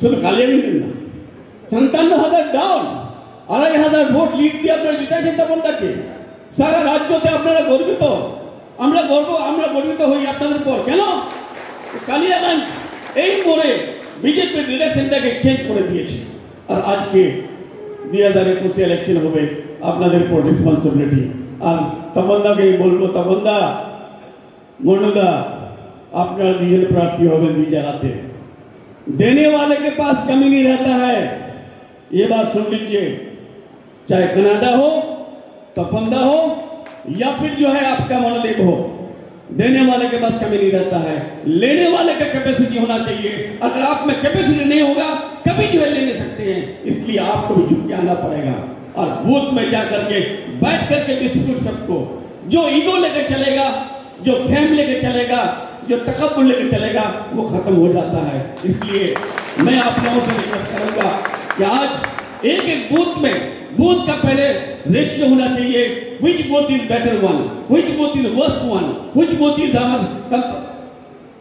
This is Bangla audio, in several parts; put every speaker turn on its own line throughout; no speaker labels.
শুধু কালিয়াগঞ্জের না সন্তান্ন হাজার ডাউন আড়াই হাজার ভোট লিড দিয়ে আপনারা জিতাইছেন তপনদাকে সারা রাজ্যতে আপনারা গর্বিত। আমরা গর্ব, আমরা গর্বিত হই আপনাদের পর। কেন? কালিয়াগঞ্জ এই মোড়ে বিজেপি ডিরেকশনটাকে চেঞ্জ করে দিয়েছে। আর আজকে দুই হাজার একুশে ইলেকশন হবে আপনাদের উপর রেসপন্সিবিলিটি আর তপনদাকে বলব তপনদা মনুদা আপনারা নিজের প্রার্থী হবেন দুই জায়গাতে देने वाले के पास कमी नहीं रहता है। ये बात सुन लीजिए। चाहे कनाडा हो, तपंदा हो, या फिर जो है आपका मनोदेव हो, देने वाले के पास कमी नहीं रहता है। लेने वाले का कैपेसिटी होना चाहिए। अगर आप में कैपेसिटी नहीं होगा, कभी जो है ले नहीं सकते हैं। इसलिए आपको भी झुक आना पड़ेगा। और बूथ में जा करके बैठ करके डिस्ट्रीब्यूट सबको। जो ईगो लेकर चलेगा, जो फैम लेकर चलेगा जो तकबर लेकर चलेगा, वो खत्म हो जाता है। इसलिए मैं आप लोगों से रिक्वेस्ट करूँगा कि आज एक एक बूथ में, बूथ का पहले रेशियो होना चाहिए, which booth is better one, which booth is worst one, which booth is our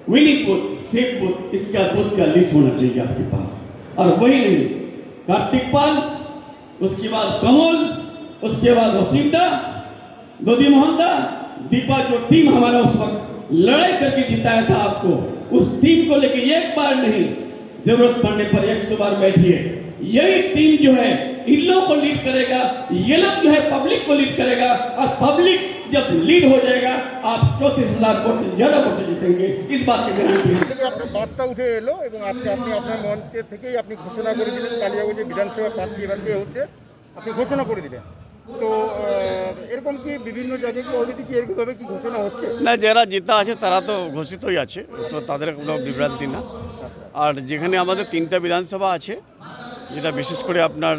winning booth safe booth इसका बूथ का लिस्ट होना चाहिए आपके पास। और वही नहीं, कार्तिक पाल, उसके बाद कमल, उसके बाद वसीमदा दोदी मोहनदा दीपा जो टीम हमारा उस वक्त लड़ाई करके जिताया था आपको उस टीम को लेके एक बार नहीं जरूरत पड़ने पर एक सौ बार बैठिए यही टीम जो है इन लोगों को लीड करेगा ये लोग जो है पब्लिक को लीड करेगा और पब्लिक जब लीड हो जाएगा आप चौंतीस हजार वोट से ज्यादा वोट से जीतेंगे इस बात की गारंटी है
থেকে আপনার বার্তা উঠে এলো এবং আজকে আপনি আপনার মঞ্চে থেকেই আপনি ঘোষণা করে দিলেন কালিয়াগঞ্জে বিধানসভা প্রার্থী এবার কে হচ্ছে আপনি ঘোষণা করে দিলেন তো
না, যারা জেতা আছে তারা তো ঘোষিতই আছে, তো তাদের কোনো বিভ্রান্তি না। আর যেখানে আমাদের তিনটা বিধানসভা আছে, যেটা বিশেষ করে আপনার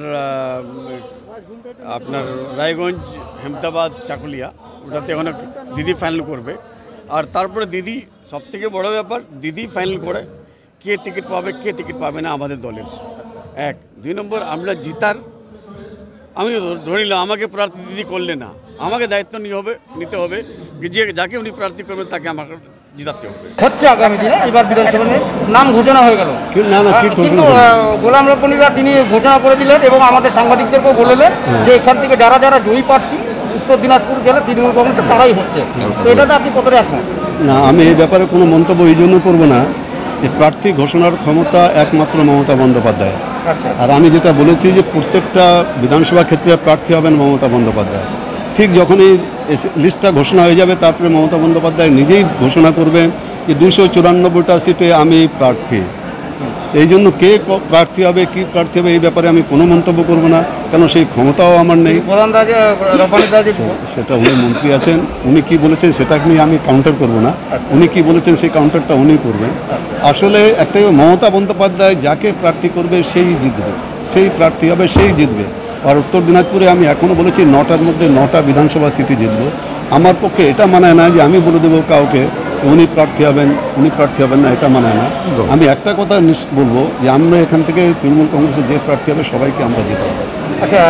আপনার রায়গঞ্জ হেমদাবাদ চাকুলিয়া, ওটাতে এখন দিদি ফাইনাল করবে। আর তারপরে দিদি, সবথেকে বড় ব্যাপার, দিদি ফাইনাল করে, কে টিকিট পাবে, কে টিকিট পাবে না আমাদের দলের। এক। দুই নম্বর, আমরা জিতার আমি ধরে নিলাম আমাকে প্রার্থী দিদি করলে না। আমাকে দায়িত্ব নিয়ে হবে নিতে হবে। যে যাকে উনি প্রার্থী করবেন তাকে আমাকে জিতাতে হবে।
হচ্ছে আগামী দিনে এবার বিধানসভা নাম ঘোষণা হয়ে গেল।
না না কি
কিন্তু গোলাম রব্বানীরা তিনি ঘোষণা করে দিলেন এবং আমাদের সাংবাদিকদেরকেও বললেন যে এখান থেকে যারা যারা জয়ী প্রার্থী উত্তর দিনাজপুর জেলা তৃণমূল কংগ্রেসের তারাই হচ্ছে। তো এটাতে আপনি কতটা এখন
না আমি এই ব্যাপারে কোনো মন্তব্য এই জন্য করব না। যে প্রার্থী ঘোষণার ক্ষমতা একমাত্র মমতা বন্দ্যোপাধ্যায়
আচ্ছা
আর আমি যেটা বলেছি যে প্রত্যেকটা বিধানসভা ক্ষেত্রে প্রার্থী হবেন মমতা বন্দ্যোপাধ্যায়। ঠিক যখন এই লিস্টটা ঘোষণা হয়ে যাবে, তারপরে মমতা বন্দ্যোপাধ্যায় নিজেই ঘোষণা করবেন যে দুশো চুরানব্বইটা সিটে আমি প্রার্থী। এই জন্য কে প্রার্থী হবে কি প্রার্থী হবে এই ব্যাপারে আমি কোনো মন্তব্য করব না। কেন সেই ক্ষমতাও আমার নেই। সেটা উনি মন্ত্রী আছেন উনি কি বলেছেন সেটা নিয়ে আমি কাউন্টার করব না। উনি কি বলেছেন সেই কাউন্টারটা উনি করবেন। আসলে একটাই মমতা বন্দ্যোপাধ্যায় যাকে প্রার্থী করবে সেই জিতবে। সেই প্রার্থী হবে সেই জিতবে। আর উত্তর দিনাজপুরে আমি এখনও বলেছি নটার মধ্যে নটা বিধানসভা সিটি জিতব। আমার পক্ষে এটা মানায় না যে আমি বলে দেবো কাউকে। উনি প্রার্থী হবেন উনি প্রার্থী হবেন না এটা মানে না। আমি একটা কথা বলব যে আমরা এখান থেকে তৃণমূল কংগ্রেসের যে প্রার্থী হবে সবাইকে আমরা জেতাবো
আচ্ছা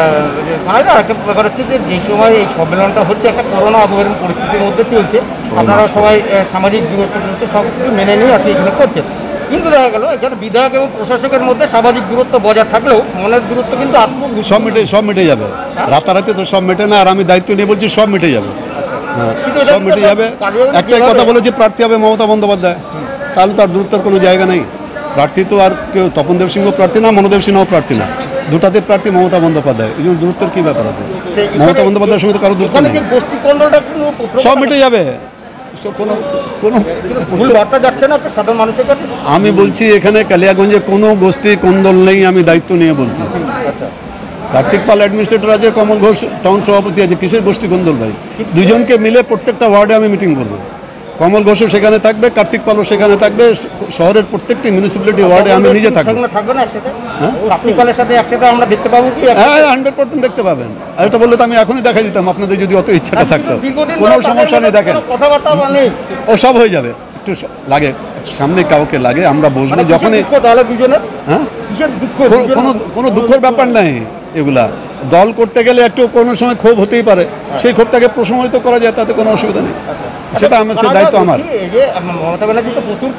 মানে একটা ব্যাপার হচ্ছে যে যে সময় এই সম্মেলনটা হচ্ছে একটা করোনা আবহাওয়ার পরিস্থিতির মধ্যে চলছে। আপনারা সবাই সামাজিক দূরত্ব সব কিছু মেনে নিয়ে এখানে করছেন। কিন্তু দেখা গেল এখানে বিধায়ক এবং প্রশাসকের মধ্যে সামাজিক দূরত্ব বজায় থাকলেও মনের দূরত্ব কিন্তু আজকে
সব মিটে সব মিটে যাবে। রাতারাতি তো সব মেটে না আর আমি দায়িত্ব নিয়ে বলছি সব মিটে যাবে। হ্যাঁ সব মিটে যাবে একটাই কথা বলেছি প্রার্থী হবে মমতা বন্দ্যোপাধ্যায়। তাহলে তার দূরত্বের কোনো জায়গা নেই। প্রার্থী তো আর কেউ তপনদেব সিংহ প্রার্থী না মনোদেব সিংহ প্রার্থী না। দুটাতে প্রার্থী মমতা বন্দ্যোপাধ্যায়। এই জন্য দূরত্বের কী ব্যাপার আছে? মমতা বন্দ্যোপাধ্যায়ের সঙ্গে তো কারও দূরত্ব নেই। সব মিটে যাবে। আমি বলছি এখানে কালিয়াগঞ্জে কোনো গোষ্ঠী কোন্দল নেই আমি দায়িত্ব নিয়ে বলছি।
আচ্ছা।
কার্তিক পাল অ্যাডমিনিস্ট্রেটর আছে কমল ঘোষ টাউন সভাপতি আছে কিসের গোষ্ঠী কোন্দল ভাই? দুজনকে মিলে প্রত্যেকটা ওয়ার্ডে আমি মিটিং করব। কমল ঘোষও সেখানে থাকবে কার্তিক পালও সেখানে থাকবে শহরের প্রত্যেকটি মিউনিসিপ্যালিটি ওয়ার্ডে আমি নিজে থাকব। হ্যাঁ?
পাবো কি?
হ্যাঁ হান্ড্রেড পার্সেন্ট দেখতে পাবেন। আর এটা বললে তো আমি এখনই দেখাই দিতাম আপনাদের যদি অত ইচ্ছাটা থাকতো। কোনো সমস্যা নেই দেখেন। ও সব হয়ে যাবে। একটু লাগে সামনে কাউকে লাগে আমরা বসবো
মানে
যখনই
দুঃখ
হ্যাঁ? কোনো দুঃখের ব্যাপার নাই। এগুলা। দল করতে গেলে একটু কোনো সময় ক্ষোভ হতেই পারে। সেই ক্ষোভটাকে প্রশমিত করা যায় তাতে কোনো অসুবিধা নেই। সেটা আমার সে দায়িত্ব আমার।
বলছি, এই যে মমতা ব্যানার্জি তো প্রচুর